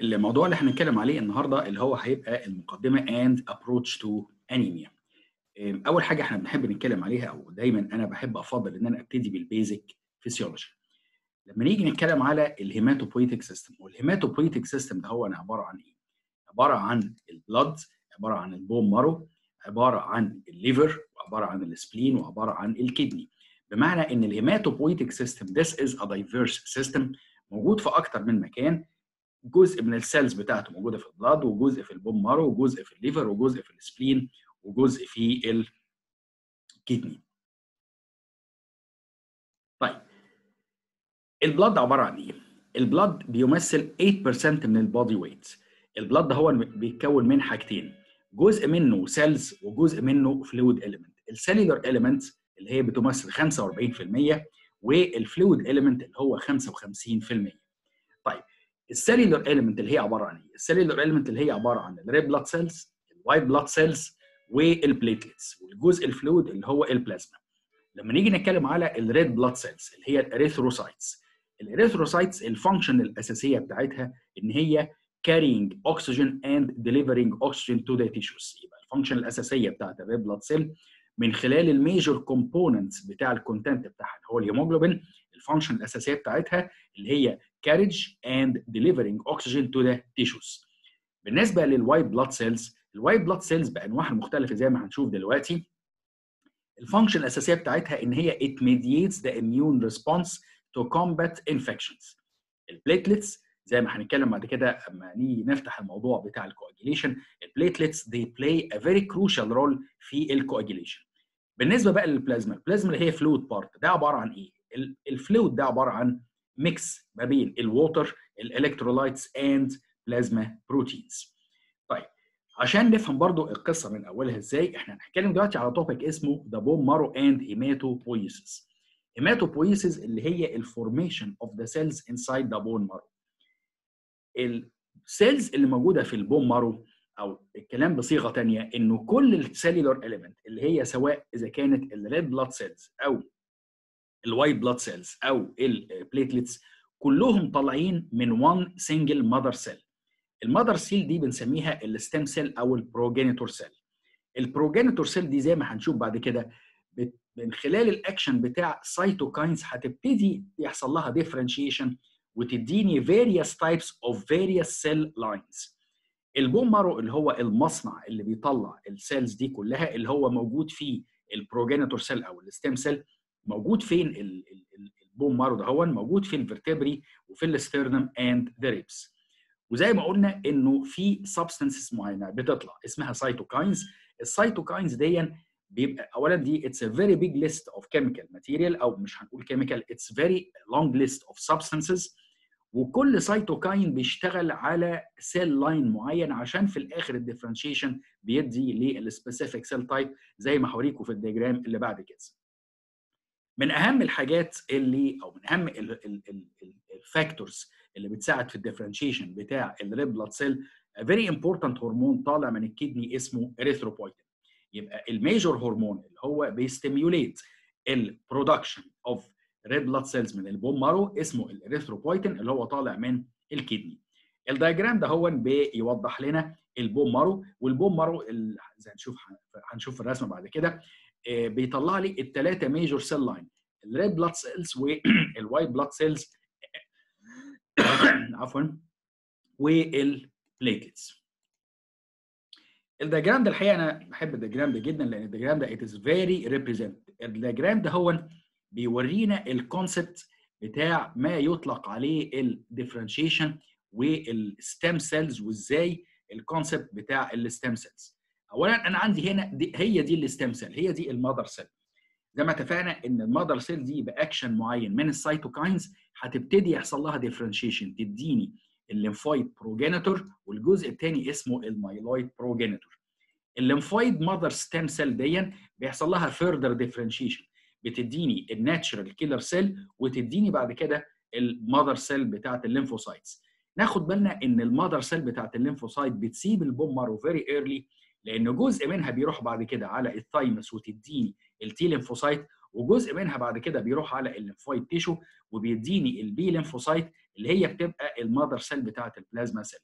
الموضوع اللي هنتكلم عليه النهارده اللي هو هيبقى المقدمة and approach to anemia. أول حاجة إحنا بنحب نتكلم عليها أو دايما أنا بحب أفضل إن أنا أبتدي بال basic physiology. لما نيجي نتكلم على ال hematopoietic system وال hematopoietic system ده هو عبارة عن إيه؟ عبارة عن ال blood عبارة عن ال bone marrow عبارة عن ال liver وعبارة عن ال spleen وعبارة عن ال kidney. بمعنى إن ال hematopoietic system this is a diverse system موجود في أكتر من مكان جزء من ال cells بتاعته موجودة في ال blood وجزء في ال bone marrow وجزء في ال liver وجزء في ال spleen وجزء في ال kidney. طيب ال blood عبارة عن إيه؟ ال blood بيمثل 8% من ال body weight. ال blood هو بيتكون من حاجتين جزء منه cells وجزء منه fluid element. ال cellular element اللي هي بتمثل 45% وال fluid element اللي هو 55%. ال cellular element اللي هي عبارة عن إيه؟ ال cellular element اللي هي عبارة عن ال red blood cells، ال white blood cells وال platelets والجزء ال fluid اللي هو البلازما. لما نيجي نتكلم على ال red blood cells اللي هي ال erythrocytes. ال erythrocytes ال function الأساسية بتاعتها إن هي carrying oxygen and delivering oxygen to the tissues يبقى ال function الأساسية بتاعت ال red blood cell من خلال ال major components بتاع ال content بتاعها اللي هو الهيموجلوبين ال function الأساسية بتاعتها اللي هي carriage and delivering oxygen to the tissues. بالنسبة لل white blood cells ال white blood cells بأنواعها المختلفة زي ما هنشوف دلوقتي ال function الأساسية بتاعتها إن هي it mediates the immune response to combat infections. ال platelets زي ما هنتكلم بعد كده أما نيجي نفتح الموضوع بتاع ال coagulation ال platelets they play a very crucial role في ال coagulation. بالنسبة بقى للبلازما البلازما اللي هي fluid part ده عبارة عن إيه؟ ال fluid ده عبارة عن mix ما بين ال water ال electrolytes and plasma proteins. طيب عشان نفهم برضو القصة من أولها إزاي إحنا هنتكلم دلوقتي على topic اسمه the bone marrow and hematopoiesis. hematopoiesis اللي هي ال formation of the cells inside the bone marrow. ال cells اللي موجودة في ال bone marrow أو الكلام بصيغة ثانية إنه كل ال cellular element اللي هي سواء إذا كانت ال red blood cells أو ال white blood cells أو ال platelets كلهم طالعين من one single mother cell ال mother cell دي بنسميها ال stem cell أو ال progenitor cell ال progenitor cell دي زي ما هنشوف بعد كده من خلال الاكشن بتاع cytokines هتبتدي يحصل لها differentiation وتديني various types of various cell lines. ال bone marrow اللي هو المصنع اللي بيطلع ال cells دي كلها اللي هو موجود فيه ال progenitor cell أو ال stem cell موجود فين ال bone marrow ده هو موجود في ال vertebrae وفي ال sternum and the ribs وزي ما قلنا إنه في substances معينة بتطلع اسمها cytokines ال cytokines دي بيبقى اولا دي it's a very big list of chemical material أو مش هنقول chemical it's very long list of substances وكل cytokine بيشتغل على cell line معين عشان في الآخر ال differentiation بيدي لل specific cell type زي ما هوريكم في ال diagram اللي بعد كده. من أهم الحاجات اللي أو من أهم ال factors اللي بتساعد في ال differentiation بتاع ال red blood cell very important hormone طالع من ال kidney اسمه اريثروبويتين يبقى ال major hormone اللي هو بي stimulate ال production of red blood cells من ال bone marrow اسمه الاريثروبويتين اللي هو طالع من ال kidney. ال diagram ده هو بيوضح لنا ال bone marrow وال bone marrow زي هنشوف هنشوف الرسمة بعد كده. بيطلع لي الثلاثه major cell line ال red blood cells وال white blood cells عفوا وال platelets ال diagram ده الحقيقة أنا بحب ال diagram ده جدا لأن ال diagram ده is very represent ال diagram ده هو بيورينا ال concept بتاع ما يطلق عليه ال differentiation وال stem cells وإزاي ال concept بتاع ال stem cells اولا أنا عندي هنا دي هي دي ال stem cell هي دي ال mother cell زي ما اتفقنا إن ال mother cell دي بأكشن معين من ال cytokines هتبتدي يحصل لها differentiation تديني ال lymphoid progenitor والجزء الثاني اسمه ال myeloid progenitor ال lymphoid mother stem cell دي بيحصل لها further differentiation بتديني ال natural killer cell وتديني بعد كده ال mother cell بتاعت ال lymphocytes ناخد بالنا إن ال mother cell بتاعت ال lymphocyte بتسيب ال bone marrow very early لأن جزء منها بيروح بعد كده على ال thymus وتديني ال T lymphocyte وجزء منها بعد كده بيروح على ال lymphoid tissue وبيديني ال B lymphocyte اللي هي بتبقى ال mother cell بتاعه ال plasma cell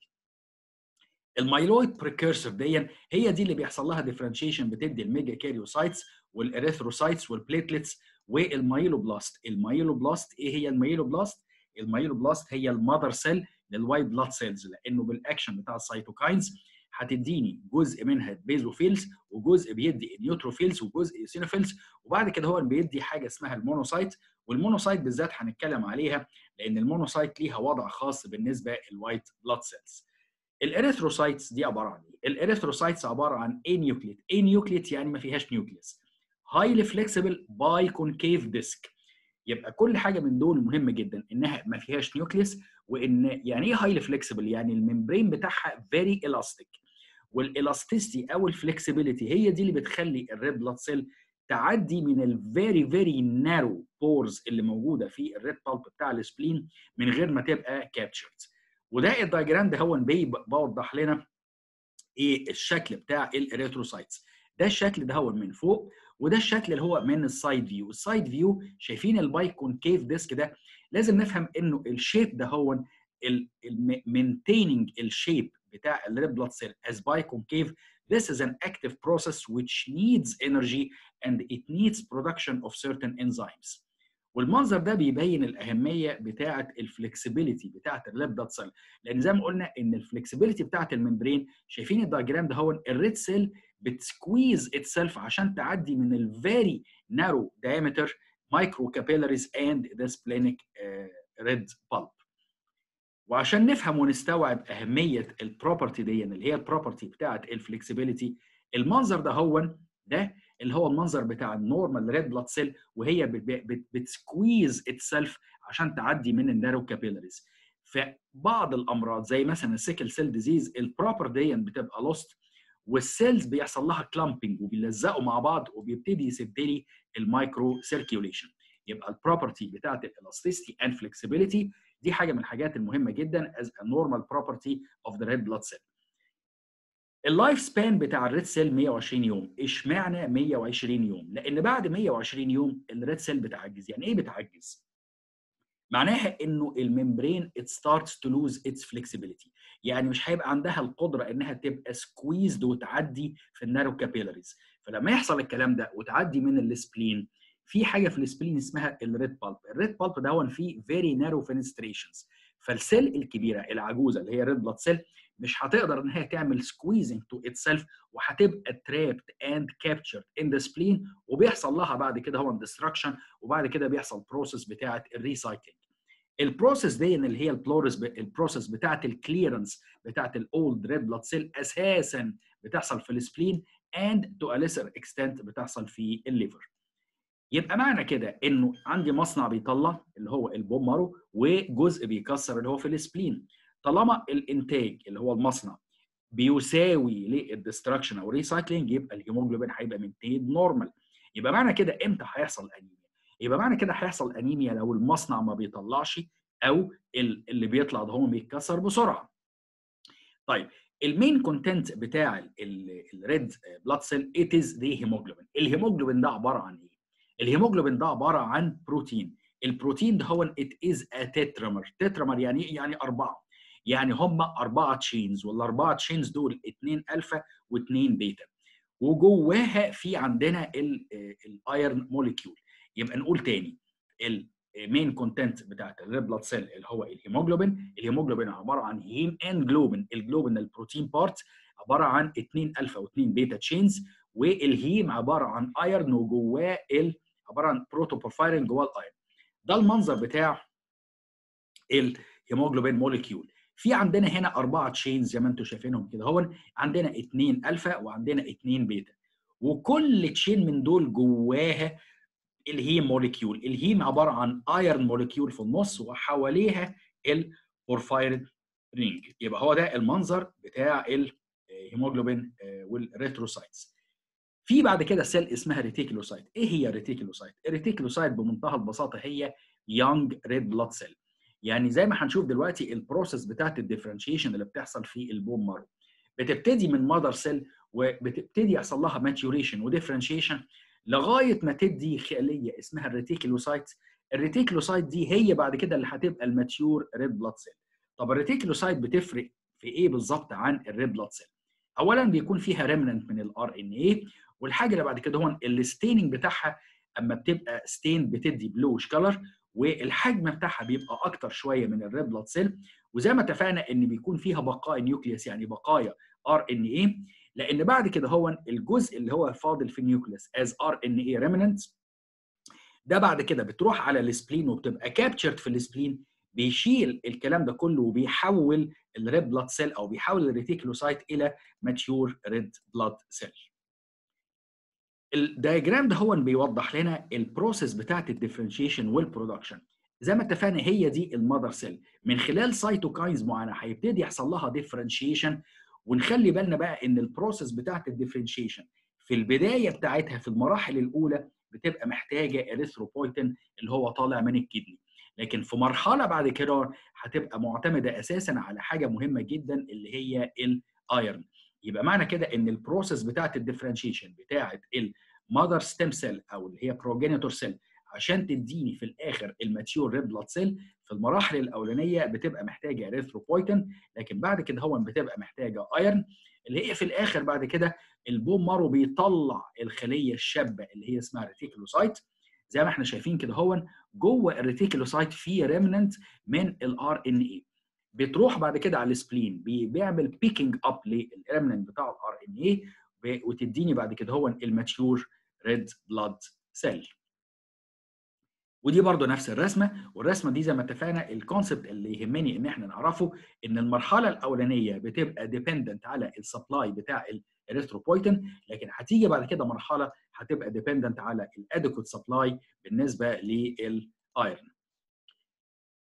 ال myeloid precursor دي هي دي اللي بيحصل لها differentiation بتدي الميجا كاريوسايتس والاريثروسايتس والبليتلتس والمايلوبلاست المايلوبلاست إيه هي ال myeloblast ال myeloblast هي ال mother cell لل white blood cells لأنه بالاكشن بتاع ال cytokines هتديني جزء منها basophils وجزء بيدي neutrophils وجزء eosinophils وبعد كده هو بيدي حاجة اسمها ال monocyte وال monocyte بالذات هنتكلم عليها لأن ال monocyte ليها وضع خاص بالنسبة لل white blood cells ال erythrocytes دي عبارة عن إيه؟ ال erythrocytes عبارة عن anucleate، anucleate يعني ما فيهاش nucleus. highly flexible biconcave disc. يبقى كل حاجة من دول مهم جدا إنها ما فيهاش nucleus وإن يعني إيه highly flexible؟ يعني ال membrane بتاعها very elastic. وال elasticity أو ال flexibility هي دي اللي بتخلي ال red blood cell تعدي من ال very very narrow pores اللي موجودة في ال red pulp بتاع ال spleen من غير ما تبقى captured. وده ال diagram ده هو بوضح لنا إيه الشكل بتاع ال erythrocytes ده الشكل ده هو من فوق وده الشكل اللي هو من ال side view ال side view شايفين ال biconcave disc ده لازم نفهم إنه ال shape ده هو maintaining ال shape بتاع ال red blood cell as biconcave this is an active process which needs energy and it needs production of certain enzymes. والمنظر ده بيبين الأهمية بتاعة ال flexibility بتاعة ال red blood cell لأن زي ما قلنا إن ال flexibility بتاعة ال membrane شايفين ال diagram ده هو ال red cell بت squeeze itself عشان تعدي من ال very narrow diameter capillaries and the splenic red pulp وعشان نفهم ونستوعب أهمية ال property دي اللي هي ال property بتاعة ال flexibility المنظر ده هو ده اللي هو المنظر بتاع ال normal red blood cell وهي بت squeeze itself عشان تعدي من ال narrow capillaries فبعض الأمراض زي مثلا ال sickle cell disease ال property دي بتبقى lost وال cells بيحصل لها clumping وبيلزقوا مع بعض وبيبتدي يسد لي ال microcirculation يبقى ال property بتاعت ال elasticity and flexibility دي حاجة من الحاجات المهمة جدا as a normal property of the red blood cell. ال life span بتاع ال red cell 120 يوم. اشمعنى 120 يوم؟ لأن بعد 120 يوم ال red cell بتعجز. يعني إيه بتعجز؟ معناها إنه ال membrane it starts to lose its flexibility. يعني مش هيبقى عندها القدرة إنها تبقى squeezed وتعدي في ال narrow capillaries فلما يحصل الكلام ده وتعدي من ال spleen في حاجة في ال spleen اسمها ال red pulp ال red pulp ده فيه very narrow fenestrations فال cell الكبيرة العجوزة اللي هي red blood cell مش هتقدر إن هي تعمل squeezing to itself وهتبقى trapped and captured in the spleen وبيحصل لها بعد كده هو destruction وبعد كده بيحصل process بتاعة ال recycling ال process دي اللي هي البلورس ال process بتاعه ال clearance بتاعه ال old red blood cell أساسا بتحصل في ال spleen and to a lesser extent بتحصل في ال liver يبقى معنى كده إنه عندي مصنع بيطلع اللي هو ال bone marrow وجزء بيكسر اللي هو في ال spleen طالما الانتاج اللي هو المصنع بيساوي لل destruction أو recycling يبقى الهيموجلوبين هيبقى maintained normal يبقى معنى كده إمتى هيحصل انيميا يبقى معنى كده هيحصل أنيميا لو المصنع ما بيطلعش أو اللي بيطلع ده هو بيتكسر بسرعة. طيب ال main content بتاع ال red blood cell it is the hemoglobin الهيموجلوبين ده عبارة عن إيه؟ الهيموجلوبين ده عبارة عن بروتين البروتين ده هو it is a tetramer tetramer يعني إيه؟ يعني أربعة. يعني هم أربعة chains والأربعة chains دول اثنين الفا واثنين بيتا وجواها في عندنا ال iron molecule يبقى نقول تاني ال main content بتاعت ال red blood cell اللي هو الهيموجلوبين الهيموجلوبين عبارة عن heme and globin ال globin ال protein part عبارة عن اثنين ألفا واثنين بيتا chains وال heme عبارة عن iron وجواه عبارة عن protoporphyrin جواه ال iron ده المنظر بتاع الهيموجلوبين molecule في عندنا هنا أربعة chains زي ما أنتم شايفينهم كده هو عندنا اثنين ألفا وعندنا اثنين بيتا وكل chain من دول جواها ال heme molecule. ال heme عبارة عن iron molecule في النص وحواليها ال porphyrin ring يبقى هو ده المنظر بتاع الهيموجلوبين وال erythrocytes. في بعد كده cell اسمها reticulocyte إيه هي ال reticulocyte ال reticulocyte بمنتهى البساطة هي young red blood cell يعني زي ما هنشوف دلوقتي ال process بتاعت ال differentiation اللي بتحصل في ال bone marrow بتبتدي من mother cell وبتبتدي يحصل لها maturation و differentiation لغاية ما تدي خليه اسمها ال reticulocyte ال reticulocyte دي هي بعد كده اللي هتبقى ال mature red blood cell. طب ال reticulocyte بتفرق في إيه بالظبط عن ال red blood cell؟ اولا بيكون فيها remnant من ال RNA والحاجة اللي بعد كده هو ال staining بتاعها أما بتبقى stain بتدي bluish color والحجم بتاعها بيبقى أكتر شوية من ال red blood cell. وزي ما اتفقنا إن بيكون فيها بقايا nucleus يعني بقايا RNA لأن بعد كده هو الجزء اللي هو فاضل في ال nucleus as RNA remnant ده بعد كده بتروح على ال spleen وبتبقى captured في ال spleen بيشيل الكلام ده كله وبيحول ال red blood cell أو بيحول ال reticulocyte إلى mature red blood cell ال diagram ده هو بيوضح لنا ال process بتاعت ال differentiation وال production زي ما اتفقنا هي دي ال mother cell من خلال cytokines معينة هيبتدي يحصل لها differentiation ونخلي بالنا بقى إن ال process بتاعت ال differentiation في البداية بتاعتها في المراحل الأولى بتبقى محتاجة اريثروبويتين اللي هو طالع من ال kidney لكن في مرحلة بعد كده هتبقى معتمدة أساسا على حاجة مهمة جدا اللي هي ال iron يبقى معنى كده إن ال process بتاعت ال differentiation بتاعت ال mother stem cell أو اللي هي progenitor cell عشان تديني في الآخر ال mature red blood cell في المراحل الأولانية بتبقى محتاجة اريثروبويتين لكن بعد كده هو بتبقى محتاجة iron اللي هي في الآخر بعد كده ال bone marrow بيطلع الخلية الشابة اللي هي اسمها reticulocyte زي ما إحنا شايفين كده هو جوه ال reticulocyte في remnant من ال RNA بتروح بعد كده على ال spleen بيعمل picking up لل remnant بتاع ال RNA وتديني بعد كده هو ال mature red blood cell ودي برضو نفس الرسمة والرسمة دي زي ما اتفقنا ال concept اللي يهمني إن إحنا نعرفه إن المرحلة الأولانية بتبقى dependent على ال supply بتاع الاريثروبويتين لكن هتيجي بعد كده مرحلة هتبقى dependent على ال adequate supply بالنسبة لل iron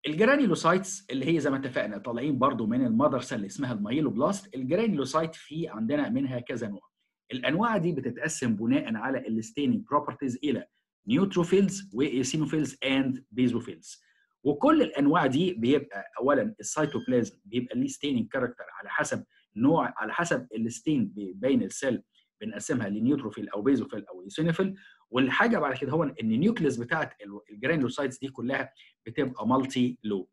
ال granulocytes اللي هي زي ما اتفقنا طالعين برضو من ال mother cell اسمها ال myeloblast ال granulocyte في عندنا منها كذا نوع. الأنواع دي بتتقسم بناء على ال staining properties إلى neutrophils و eosinophils and basophils وكل الأنواع دي بيبقى اولا السيتوبلازم بيبقى ليه staining character على حسب نوع على حسب ال stain بين ال cell بنقسمها ل neutrophil أو basophil أو eosinophil والحاجة بعد كده هو إن ال nucleus بتاعت ال granulocytes دي كلها بتبقى multilobed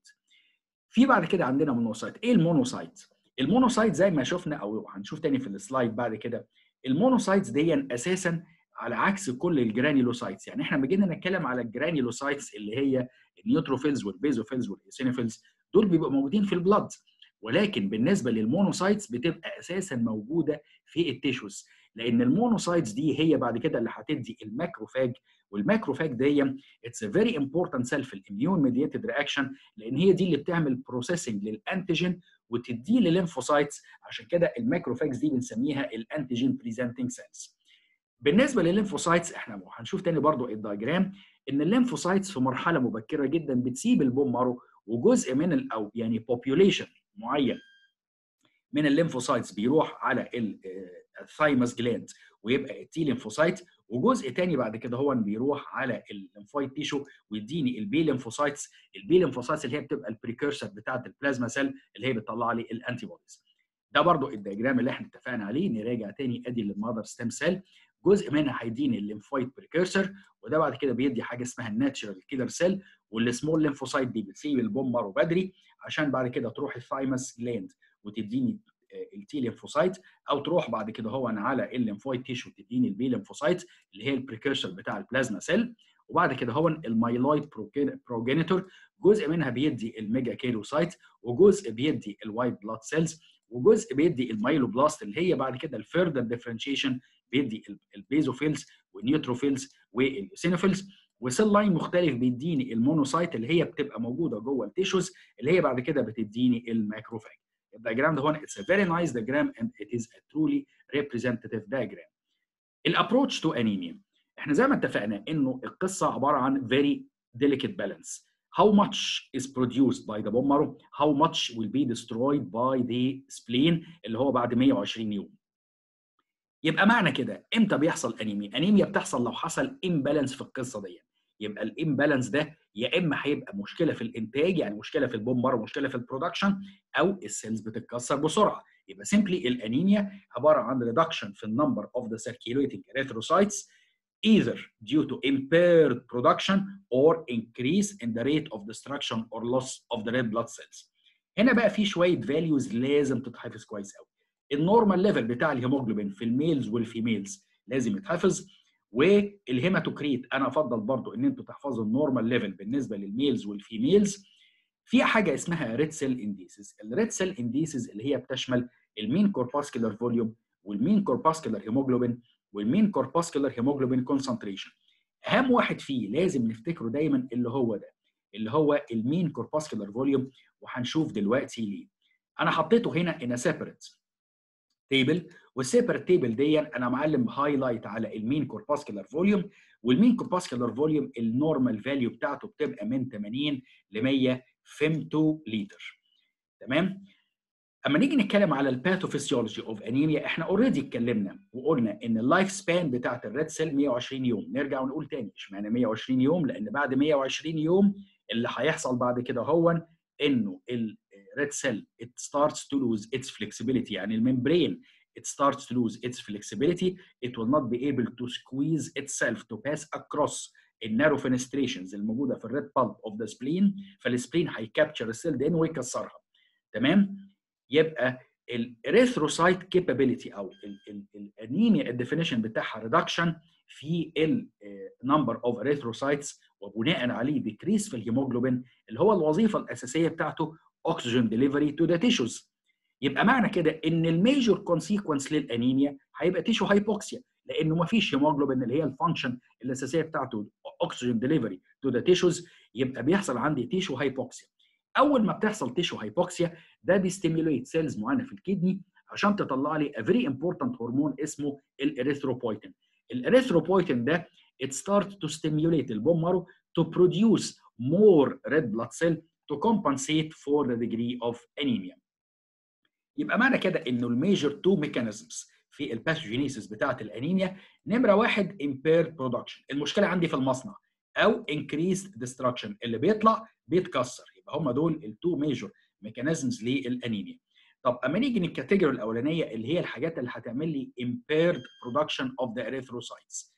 في بعد كده عندنا monocyte إيه ال monocyte ال monocyte زي ما شفنا أو هنشوف تاني في ال slide بعد كده. ال monocytes دي أساسا على عكس كل ال granulocytes يعني إحنا لما جينا نتكلم على ال granulocytes اللي هي ال neutrophils وال basophils وال eosinophils دول بيبقوا موجودين في ال blood ولكن بالنسبة لل monocytes بتبقى أساسا موجودة في ال tissues. لأن ال monocytes دي هي بعد كده اللي هتدي ال macrophage وال macrophage دي it's a very important cell في ال immune mediated reaction لأن هي دي اللي بتعمل processing لل antigen وتديه للل lymphocytes عشان كده ال macrophages دي بنسميها ال antigen presenting cells بالنسبة للل lymphocytes إحنا هنشوف تاني برضو ال diagram إن ال lymphocytes في مرحلة مبكرة جدا بتسيب ال bone marrow وجزء من أو يعني population معين من ال lymphocytes بيروح على ال thymus gland ويبقى ال T lymphocyte وجزء تاني بعد كده هو بيروح على ال lymphoid tissue ويديني ال B lymphocytes ال B lymphocytes اللي هي بتبقى ال precursor بتاعة ال plasma cell اللي هي بتطلع لي ال antibodies ده برضو ال diagram اللي إحنا اتفقنا عليه نراجع تاني أدي ال mother stem cell جزء منها هيديني ال lymphoid precursor وده بعد كده بيدي حاجة اسمها ال natural killer cell وال small lymphocyte دي بتسيب ال bone marrow بدري عشان بعد كده تروح ال thymus gland وتديني ال T lymphocyte أو تروح بعد كده هو على ال lymphoid tissue تديني ال B lymphocyte اللي هي ال precursor بتاع ال plasma cell وبعد كده هو ال myeloid progenitor جزء منها بيدي ال megakaryocyte وجزء بيدي ال white blood cells وجزء بيدي ال myeloblast اللي هي بعد كده ال further differentiation بيدي البيزوفيلز والنيوتروفيلز والسينوفيلز وسيل لاين مختلف بيديني ال monocyte اللي هي بتبقى موجودة جوه ال tissues اللي هي بعد كده بتديني ال macrophage ال diagram ده هون it's a very nice diagram and it is a truly representative diagram. ال approach to anemia إحنا زي ما اتفقنا إنه القصة عبارة عن very delicate balance. How much is produced by the bone marrow how much will be destroyed by the spleen اللي هو بعد 120 يوم؟ يبقى معنى كده إمتى بيحصل أنيميا؟ أنيميا بتحصل لو حصل imbalance في القصة دي يبقى ال imbalance ده يا إما هيبقى مشكلة في الإنتاج يعني مشكلة في ال bone marrow مشكلة في ال production أو ال cells بتتكسر بسرعة. يبقى simply الانيميا عبارة عن reduction في ال number of the circulating erythrocytes either due to impaired production or increase in the rate of destruction or loss of the red blood cells. هنا بقى في شوية values لازم تتحفظ كويس قوي. ال normal level بتاع الهيموجلوبين في ال males وال females لازم يتحفظ وال hematocrit أنا أفضل برضو إن أنتوا تحفظوا ال normal level بالنسبة لل males وال females في حاجة اسمها red cell indices ال red cell indices اللي هي بتشمل ال mean corpuscular volume وال mean corpuscular hemoglobin وال mean corpuscular hemoglobin concentration. أهم واحد فيه لازم نفتكره دايما اللي هو ده اللي هو ال mean corpuscular volume وهنشوف دلوقتي ليه. أنا حطيته هنا in separate table وال separate table دي أنا معلم highlight على ال mean corpuscular volume وال mean corpuscular volume ال normal value بتاعته بتبقى من 80 ل 100 فيمتو لتر تمام؟ أما نيجي نتكلم على ال pathophysiology of anemia إحنا already اتكلمنا وقلنا إن ال life span بتاعت ال red cell 120 يوم. نرجع ونقول تاني إشمعنى 120 يوم؟ لأن بعد 120 يوم اللي هيحصل بعد كده هو إنه ال red cell it starts to lose its flexibility. يعني ال membrane it starts to lose its flexibility. It will not be able to squeeze itself to pass across ال narrow fenestrations الموجوده في الريد بالب اوف ذا سبلين فالسبلين هيكابتشر السيل دي ويكسرها تمام؟ يبقى ال erythrocyte capability أو الانيميا ال definition بتاعها reduction في ال number of erythrocytes وبناء عليه decrease في الهيموجلوبين اللي هو الوظيفة الأساسية بتاعته oxygen delivery to the tissues يبقى معنى كده إن ال major consequence للانيميا هيبقى tissue hypoxia لأنه ما فيش هيموجلوبين اللي هي ال function الأساسية بتاعته oxygen delivery to the tissues يبقى بيحصل عندي tissue hypoxia أول ما بتحصل tissue hypoxia ده بي stimulate cells معينه في ال kidney عشان تطلع لي a very important هرمون اسمه ال erythropoietin. ال erythropoietin ده it starts to stimulate ال bone marrow to produce more red blood cell to compensate for the degree of anemia. يبقى معنى كده إنه ال major two mechanisms في ال pathogenesis بتاعة الأنيميا نمرة واحد impaired production. المشكلة عندي في المصنع. أو increased destruction. اللي بيطلع بيتكسر. هم دول ال two major mechanisms للأنيميا. طب أما نيجي لل category الأولانية اللي هي الحاجات اللي هتعمل لي impaired production of the erythrocytes.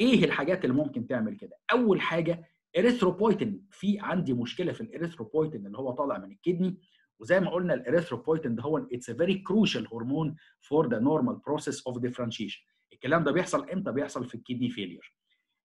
إيه الحاجات اللي ممكن تعمل كده؟ أول حاجة اريثروبويتين في عندي مشكلة في الاريثروبويتين اللي هو طالع من ال kidney وزي ما قلنا الاريثروبويتين ده هو it's a very crucial hormone for the normal process of differentiation الكلام ده بيحصل إمتى؟ بيحصل في ال kidney failure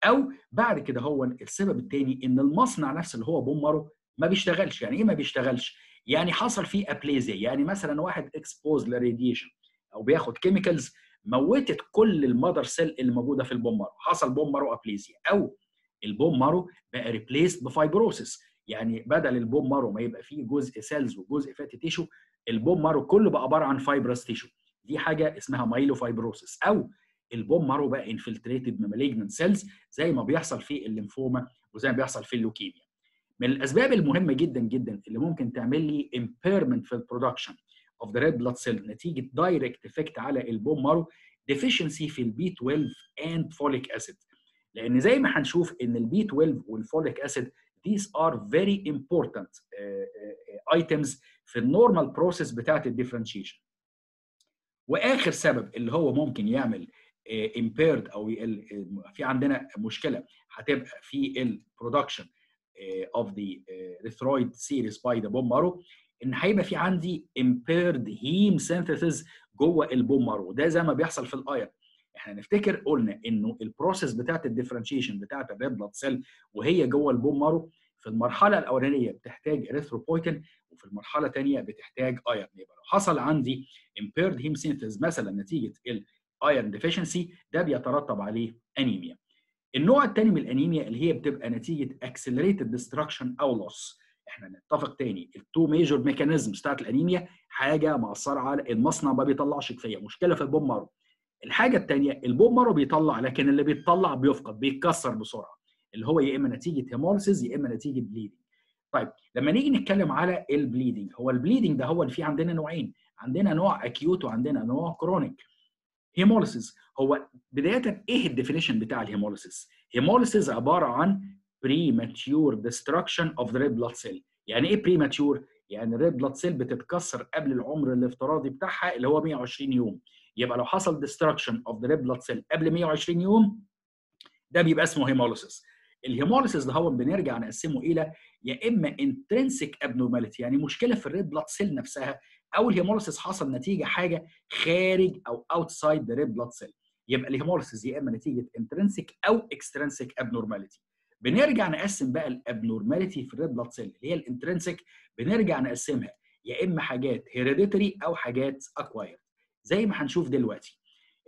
أو بعد كده هو السبب الثاني إن المصنع نفسه اللي هو bone marrow ما بيشتغلش. يعني إيه ما بيشتغلش؟ يعني حصل فيه aplasia. يعني مثلا واحد exposed ل radiation أو بياخد chemicals موتت كل ال mother cell اللي موجودة في ال bone marrow حصل bone marrow aplasia. أو ال bone marrow بقى replaced ب fibrosis يعني بدل ال bone marrow ما يبقى فيه جزء cells وجزء fatty tissue ال bone marrow كله بقى عبارة عن fibrous tissue دي حاجة اسمها myelofibrosis أو ال bone marrow بقى infiltrated ب malignant cells زي ما بيحصل في الليمفوما وزي ما بيحصل في اللوكيميا من الأسباب المهمة جدا جدا اللي ممكن تعمل لي impairment في ال production of the red blood cell نتيجة direct effect على ال bone marrow deficiency في ال B 12 and folic acid. لأن زي ما هنشوف إن ال B 12 وال folic acid these are very important uh, items في ال normal process بتاعت ال differentiation وآخر سبب اللي هو ممكن يعمل impaired أو في عندنا مشكلة هتبقى في ال production of the erythroid series by the bone marrow إن هيبقى في عندي impaired heme synthesis جوه ال bone marrow ده زي ما بيحصل في ال iron إحنا نفتكر قلنا إنه ال process بتاعت ال differentiation بتاعت ال red blood cell وهي جوه ال bone marrow في المرحلة الأولانية بتحتاج اريثروبويتين وفي المرحلة الثانية بتحتاج iron يبقى لو حصل عندي impaired heme synthesis مثلا نتيجة ال iron deficiency ده بيترتب عليه انيميا النوع الثاني من الأنيميا اللي هي بتبقى نتيجة accelerated destruction أو loss. إحنا نتفق تاني ال two major mechanisms بتاعت الأنيميا حاجة مأثرة على المصنع ما بيطلعش كفاية مشكلة في ال bone marrow. الحاجة الثانية ال bone marrow بيطلع لكن اللي بيطلع بيفقد بيتكسر بسرعة اللي هو يا إما نتيجة hemolysis يا إما نتيجة bleeding طيب لما نيجي نتكلم على ال bleeding هو ال bleeding ده هو اللي فيه عندنا نوعين عندنا نوع acute وعندنا نوع chronic hemolysis هو بداية إيه ال definition بتاع ال hemolysis؟ hemolysis عبارة عن premature destruction of the red blood cell. يعني إيه premature يعني ال red blood cell بتتكسر قبل العمر الافتراضي بتاعها اللي هو 120 يوم. يبقى لو حصل destruction of the red blood cell قبل 120 يوم ده بيبقى اسمه hemolysis. ال hemolysis ده هو بنرجع نقسمه إلى يا إما intrinsic abnormality يعني مشكلة في ال red blood cell نفسها أو ال hemolysis حصل نتيجة حاجة خارج أو outside the red blood cell يبقى ال hemolysis يا إما نتيجة intrinsic أو extrinsic abnormality بنرجع نقسم بقى ال abnormality في ال red blood cell اللي هي ال intrinsic بنرجع نقسمها. يا إما حاجات hereditary أو حاجات acquired زي ما هنشوف دلوقتي.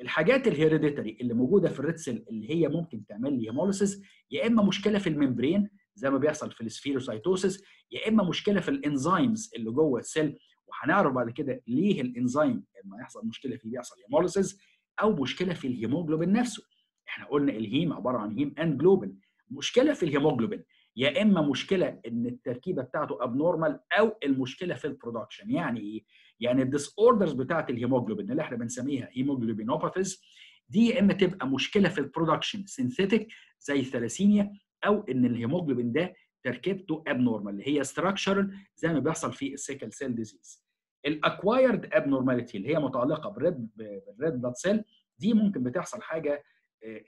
الحاجات ال hereditary اللي موجودة في ال red cell اللي هي ممكن تعمل لي hemolysis يا إما مشكلة في ال membrane زي ما بيحصل في ال spherocytosis يا إما مشكلة في ال enzymes اللي جوه ال cell وهنعرف بعد كده ليه الإنزيم لما يحصل مشكلة فيه بيحصل hemolysis أو مشكلة في الهيموجلوبين نفسه. إحنا قلنا ال heme عبارة عن heme and globin مشكلة في الهيموجلوبين يا إما مشكلة إن التركيبة بتاعته abnormal أو المشكلة في ال production يعني إيه؟ يعني ال disorders بتاعة الهيموجلوبين اللي إحنا بنسميها hemoglobinopathies دي يا إما تبقى مشكلة في ال production synthetic زي الثلاسيميا أو إن الهيموجلوبين ده تركيبته abnormal اللي هي structural زي ما بيحصل في ال sickle cell disease ال acquired abnormality اللي هي متعلقة بال red بال red blood cell دي ممكن بتحصل حاجة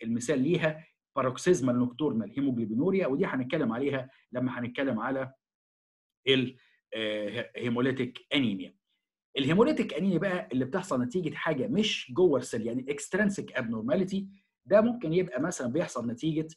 المثال ليها paroxysmal nocturnal hemoglobinuria ودي هنتكلم عليها لما هنتكلم على ال hemolytic anemia ال hemolytic anemia بقى اللي بتحصل نتيجة حاجة مش جوه ال cell يعني extrinsic abnormality ده ممكن يبقى مثلا بيحصل نتيجة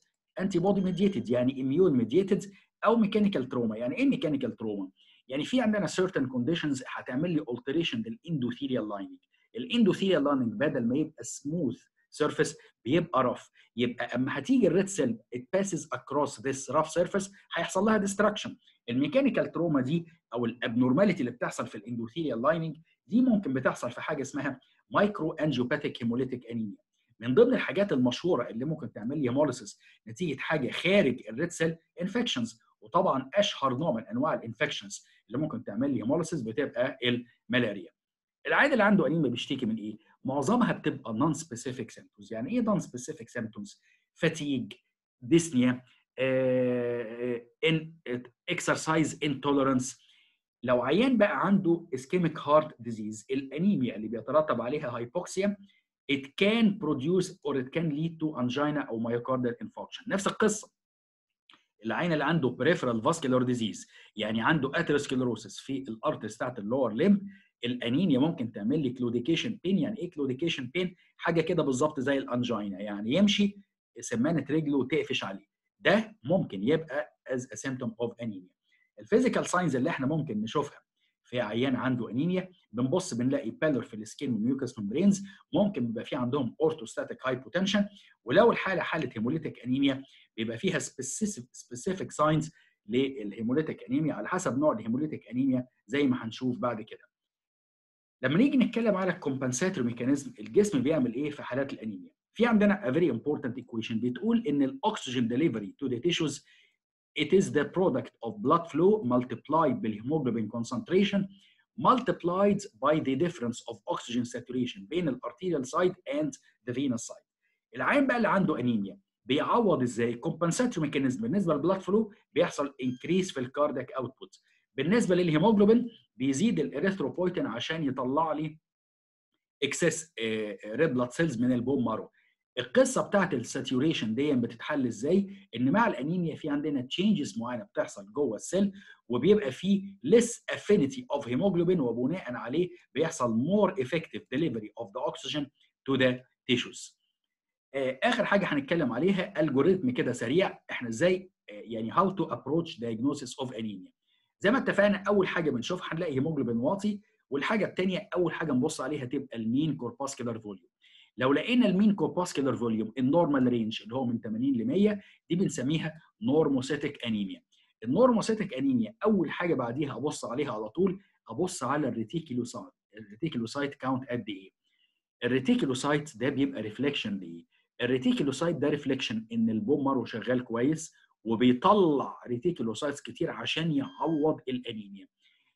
antibody mediated يعني immune mediated أو mechanical trauma يعني إيه mechanical trauma يعني في عندنا certain conditions هتعمل لي alteration لل endothelial lining ال endothelial lining بدل ما يبقى smooth surface بيبقى rough يبقى أما هتيجي ال red cell it passes across this rough surface هيحصل لها destruction. ال mechanical trauma دي أو ال abnormality اللي بتحصل في ال endothelial lining دي ممكن بتحصل في حاجة اسمها microangiopathic hemolytic anemia من ضمن الحاجات المشهورة اللي ممكن تعمل لي hemolysis نتيجة حاجة خارج ال red cell infections وطبعا أشهر نوع من أنواع ال infections اللي ممكن تعمل لي hemolysis بتبقى الملاريا. العيان اللي عنده أنيميا بيشتكي من إيه؟ معظمها بتبقى non-specific symptoms يعني إيه non-specific symptoms fatigue dyspnea and exercise intolerance لو عيان بقى عنده ischemic heart disease الأنيميا اللي بيترتب عليها hypoxia it can produce or it can lead to angina أو myocardial infarction. نفس القصة. العيان اللي عنده peripheral vascular disease يعني عنده atherosclerosis في ال arteries بتاعت ال lower limb الأنيميا ممكن تعمل لي claudication pain يعني إيه claudication pain حاجة كده بالظبط زي ال angina يعني يمشي سمانة رجله تقفش عليه. ده ممكن يبقى as a symptom of anemia. ال physical signs اللي إحنا ممكن نشوفها في عيان عنده انيميا بنبص بنلاقي pallor في ال skin وال mucous membranes ممكن بيبقى في عندهم orthostatic hypotension ولو الحالة حاله hemolytic anemia بيبقى فيها specific signs لل hemolytic anemia على حسب نوع ال hemolytic anemia زي ما هنشوف بعد كده. لما نيجي نتكلم على ال compensatory mechanism الجسم بيعمل إيه في حالات الأنيميا؟ في عندنا very important equation بتقول إن الأكسجين delivery to the tissues it is the product of blood flow multiplied بال hemoglobin concentration multiplied by the difference of oxygen saturation بين ال arterial side and the venous side. العيان بقى اللي عنده انيميا بيعوض إزاي؟ compensatory mechanism بالنسبة لل blood flow بيحصل increase في ال cardiac output. بالنسبة للهيموجلوبين بيزيد الاريثروبويتين عشان يطلع لي excess red blood cells من ال bone marrow. القصة بتاعت ال saturation دي بتتحل إزاي؟ إن مع الأنيميا في عندنا changes معينة بتحصل جوه ال cell وبيبقى في less affinity of hemoglobin وبناء عليه بيحصل more effective delivery of the oxygen to the tissues. آخر حاجة هنتكلم عليها algorithm كده سريع إحنا إزاي يعني how to approach diagnosis of anemia. زي ما اتفقنا أول حاجة بنشوفها هنلاقي هيموجلوبين واطي والحاجة الثانية أول حاجة نبص عليها تبقى ال mean corpuscular volume. لو لقينا ال mean corpuscular volume ال normal range اللي هو من 80 ل 100 دي بنسميها normocytic anemia ال normocytic anemia أول حاجة بعديها أبص عليها على طول أبص على ال reticulocyte ال reticulocyte count قد إيه؟ ال reticulocyte ده بيبقى reflection لايه ال reticulocyte ده reflection إن ال bone marrow شغال كويس وبيطلع reticulocytes كتير عشان يعوض الأنيميا.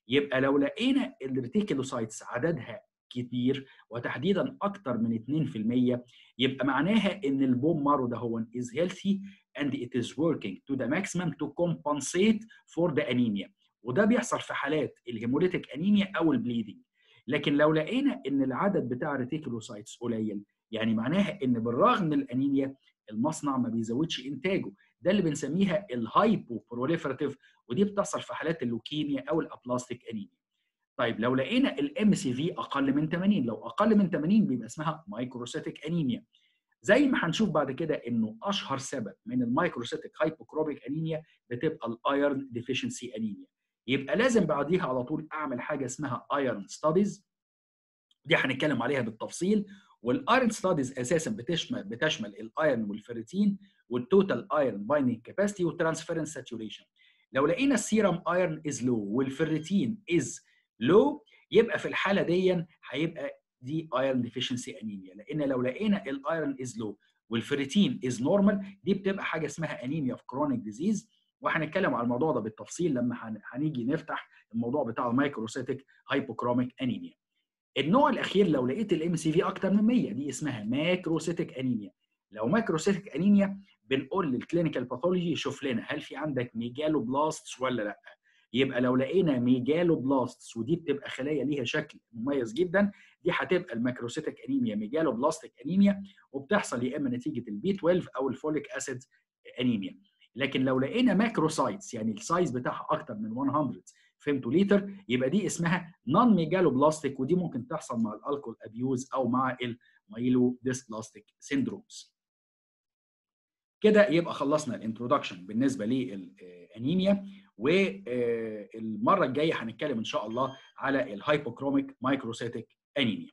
يبقى لو لقينا ال reticulocytes عددها كتير وتحديدا أكتر من 2% يبقى معناها إن ال bone marrow ده هو is healthy and it is working to the maximum to compensate for the anemia. وده بيحصل في حالات ال hemolytic anemia أو ال bleeding لكن لو لقينا إن العدد بتاع ال reticulocytes قليل يعني معناها إن بالرغم من الأنيميا المصنع ما بيزودش إنتاجه. ده اللي بنسميها ال hypoproliferative ودي بتحصل في حالات اللوكيميا أو ال aplastic anemia طيب لو لقينا ال MCV أقل من 80 لو أقل من 80 بيبقى اسمها microcytic anemia زي ما هنشوف بعد كده إنه أشهر سبب من ال microcytic hypochromic anemia بتبقى ال iron deficiency anemia يبقى لازم بعديها على طول أعمل حاجة اسمها iron studies دي هنتكلم عليها بالتفصيل. وال iron studies أساسا بتشمل بتشمل الايرن والفيرتين والتوتال ايرن بايندينج كاباسيتي والترانسفيرنس ساتوريشن لو لقينا ال serum iron is low وال ferritin is low يبقى في الحالة دي هيبقى دي iron deficiency anemia لأن لو لقينا ال iron is low وال ferritin is normal دي بتبقى حاجة اسمها anemia of chronic disease وهنتكلم على الموضوع ده بالتفصيل لما هنيجي نفتح الموضوع بتاع ال microcytic hypochromic anemia النوع الأخير لو لقيت ال MCV أكتر من 100 دي اسمها macrocytic anemia لو macrocytic anemia بنقول لل clinical pathology يشوف لنا هل في عندك megaloblasts ولا لأ. يبقى لو لقينا megaloblasts ودي بتبقى خلايا ليها شكل مميز جدا دي هتبقى ال macrocytic anemia megaloblastic anemia وبتحصل يا إما نتيجة ال B 12 أو ال folic acid anemia. لكن لو لقينا macrocytes يعني ال size بتاعها أكتر من 100 فيمتوليتر يبقى دي اسمها non-megaloblastic ودي ممكن تحصل مع ال alcohol abuse أو مع ال myelodysplastic syndromes كده يبقى خلصنا ال introduction بالنسبة للانيميا والمرة الجاية هنتكلم إن شاء الله على ال hypochromic microcytic anemia